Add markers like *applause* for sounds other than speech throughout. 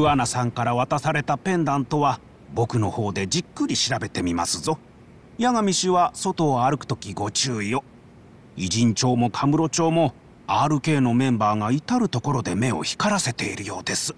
桑名さんから渡されたペンダントは僕の方でじっくり調べてみますぞ。八神氏は外を歩く時ご注意を。偉人町もカムロ町も RK のメンバーが至る所で目を光らせているようです。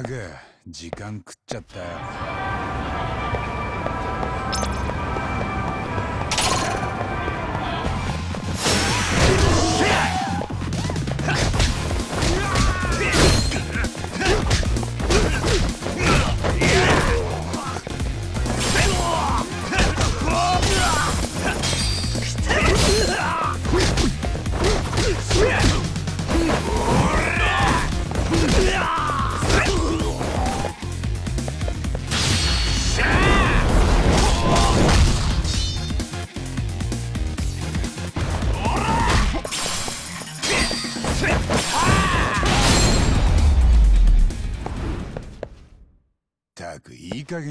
ったく時間食っちゃったよ。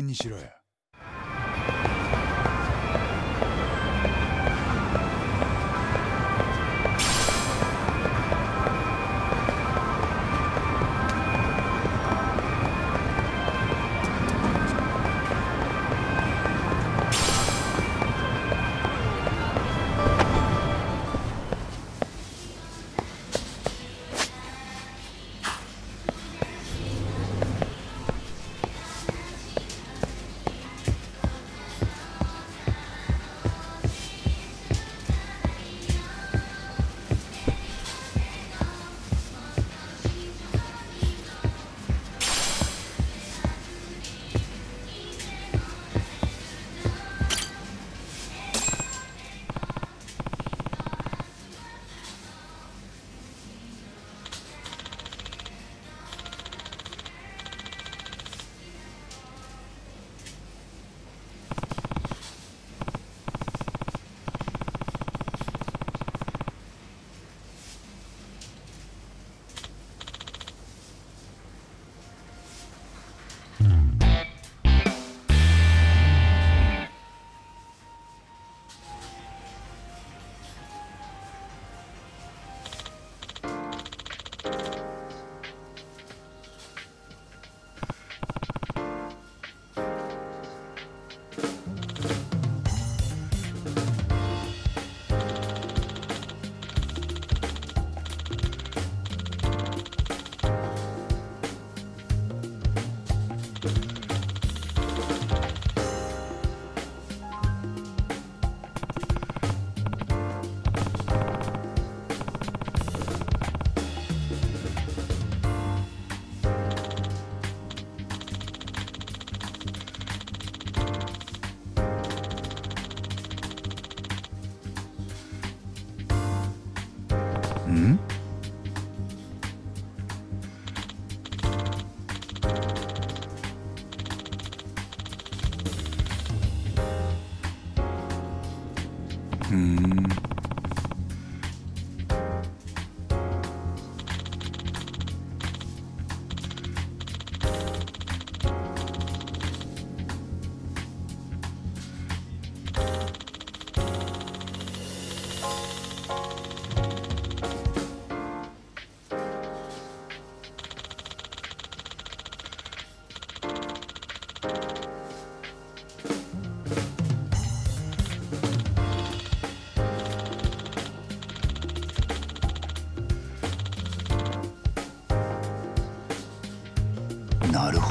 にしろや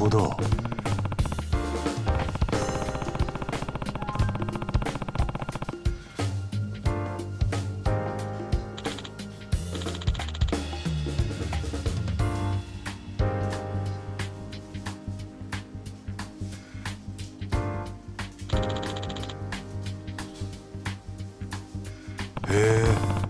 ほど。へえ。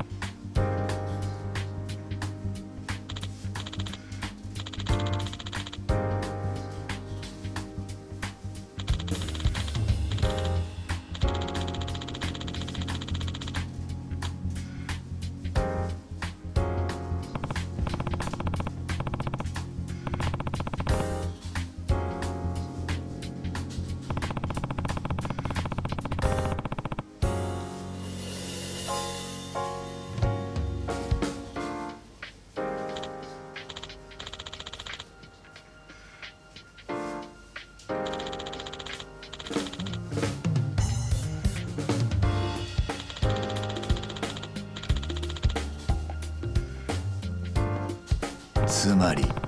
つまり。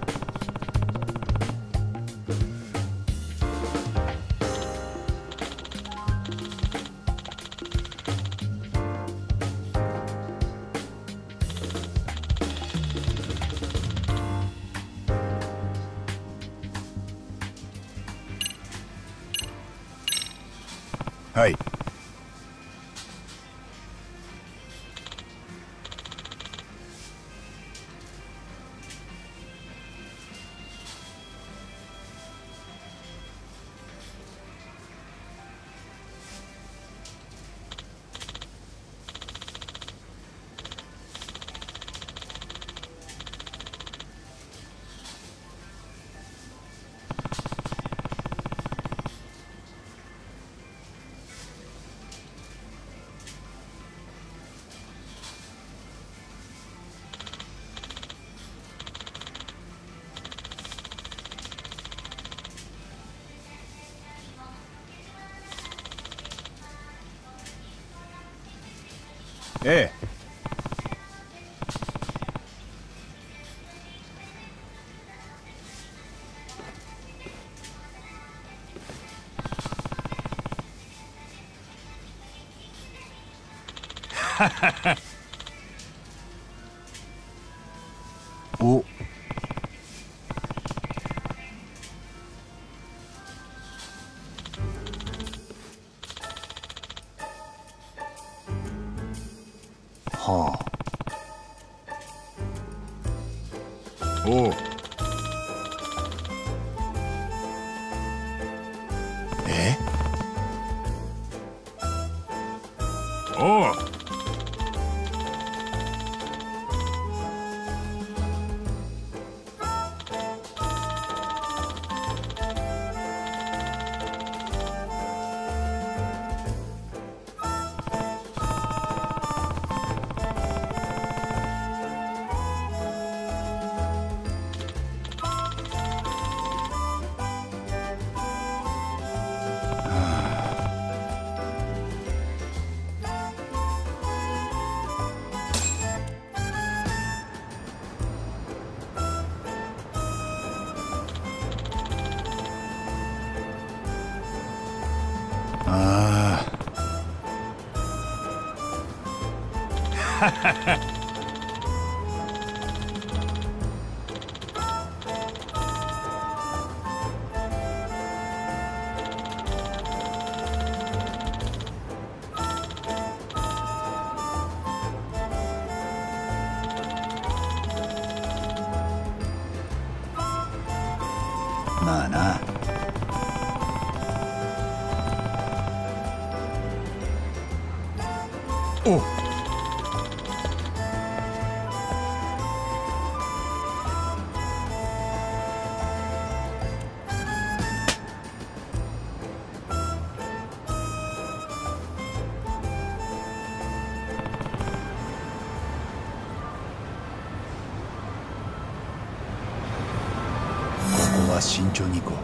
ええ。はあ。おう。ま *laughs* あ慎重に行こう。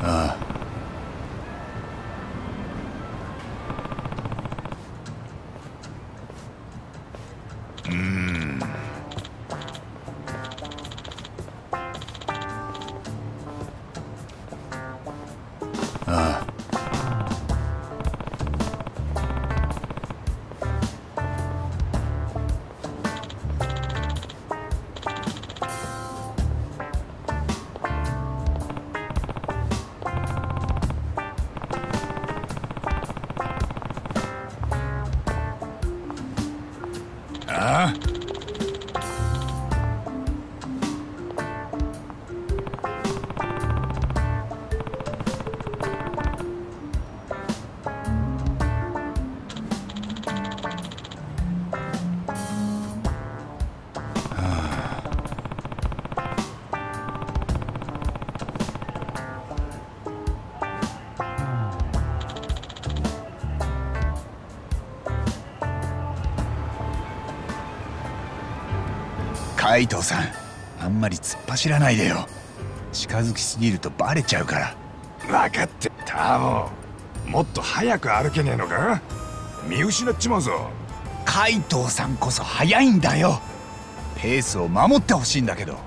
あカイトさん。あんまり突っ走らないでよ。近づきすぎるとバレちゃうから。分かってタモもっと早く歩けねえのか？見失っちまうぞ。カイトさんこそ早いんだよ。ペースを守ってほしいんだけど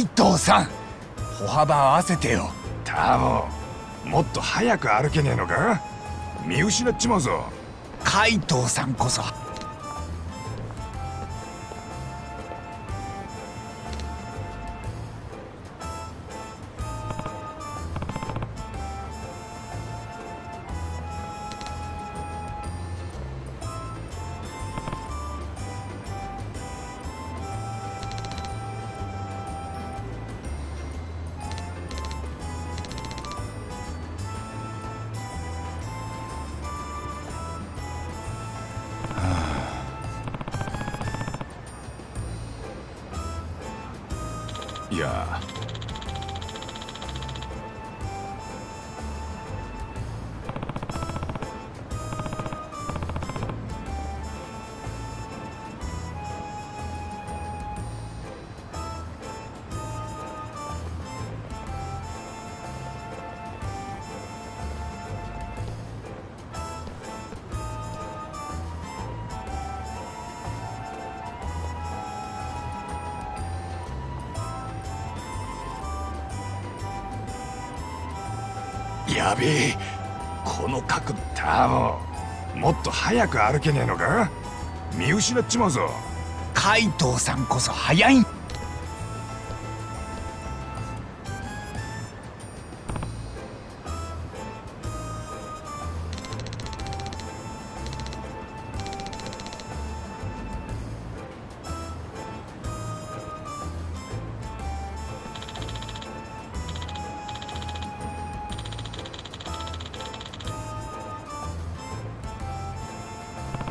ょっとカイトさん。歩幅合わせてよ。タモもっと早く歩けねえのか見失っちまうぞ海藤さんこそやべえ。この角度タモもっと早く歩けねえのか？見失っちまうぞ。海藤さんこそ早いん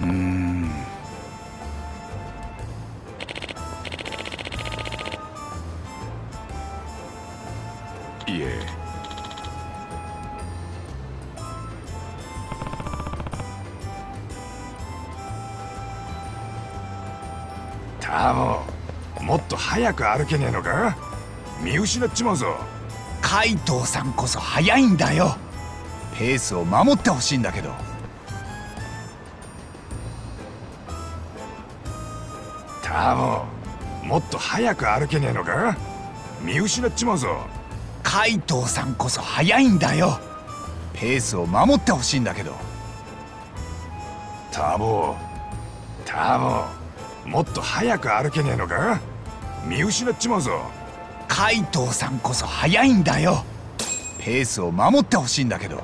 うーん。いえ。タモもっと早く歩けねえのか？見失っちまうぞ。海藤さんこそ早いんだよ。ペースを守ってほしいんだけどタモもっと早く歩けねえのか？見失っちまうぞ。海藤さんこそ早いんだよ。ペースを守ってほしいんだけど。タモタモもっと早く歩けねえのか？見失っちまうぞ。海藤さんこそ早いんだよ。ペースを守ってほしいんだけど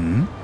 ん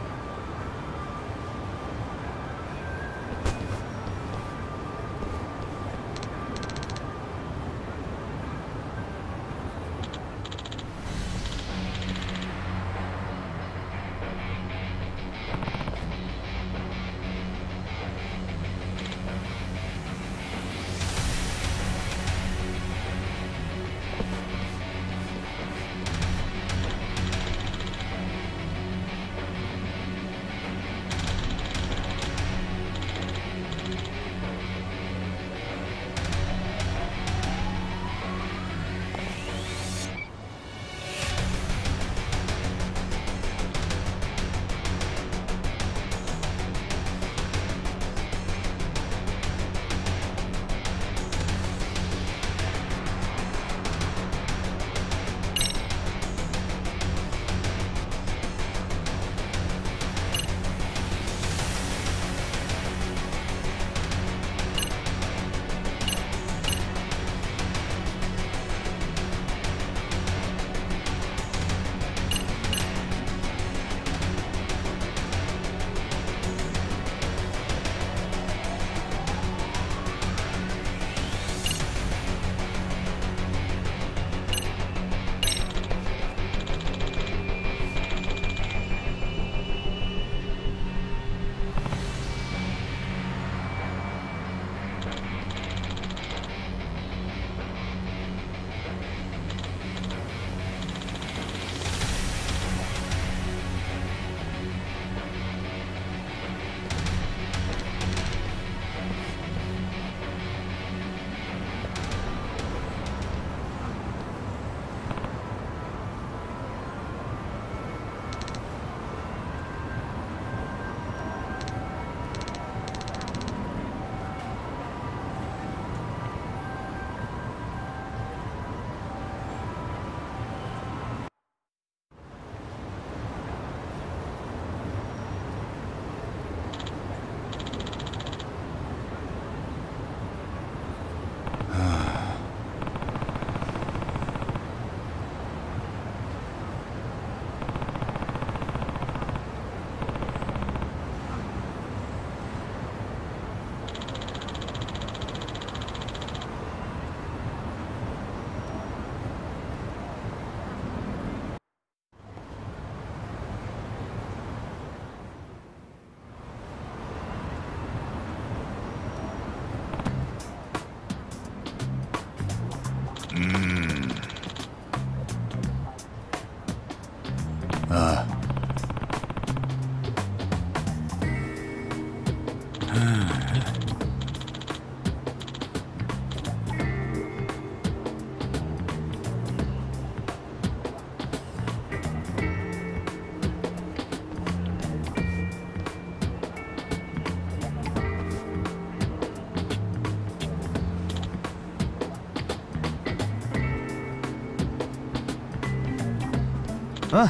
あ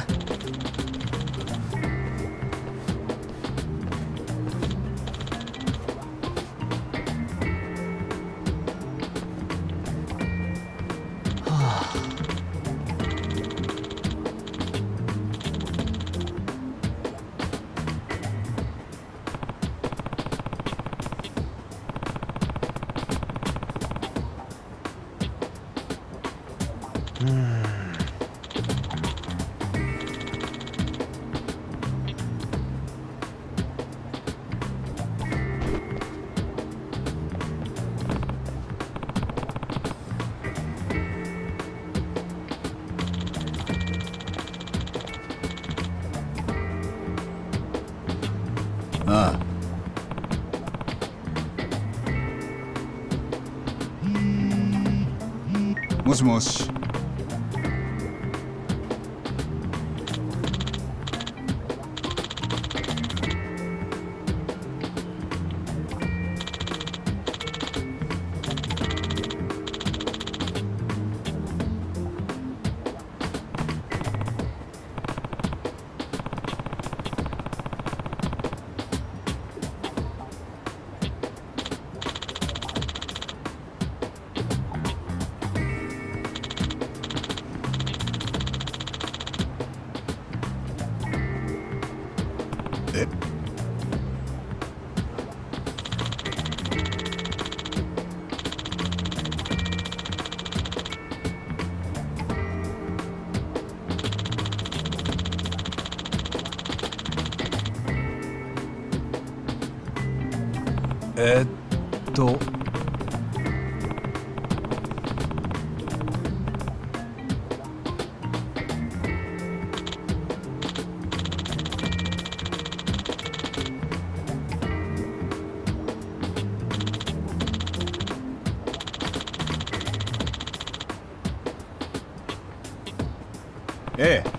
あもしえっと。ええ。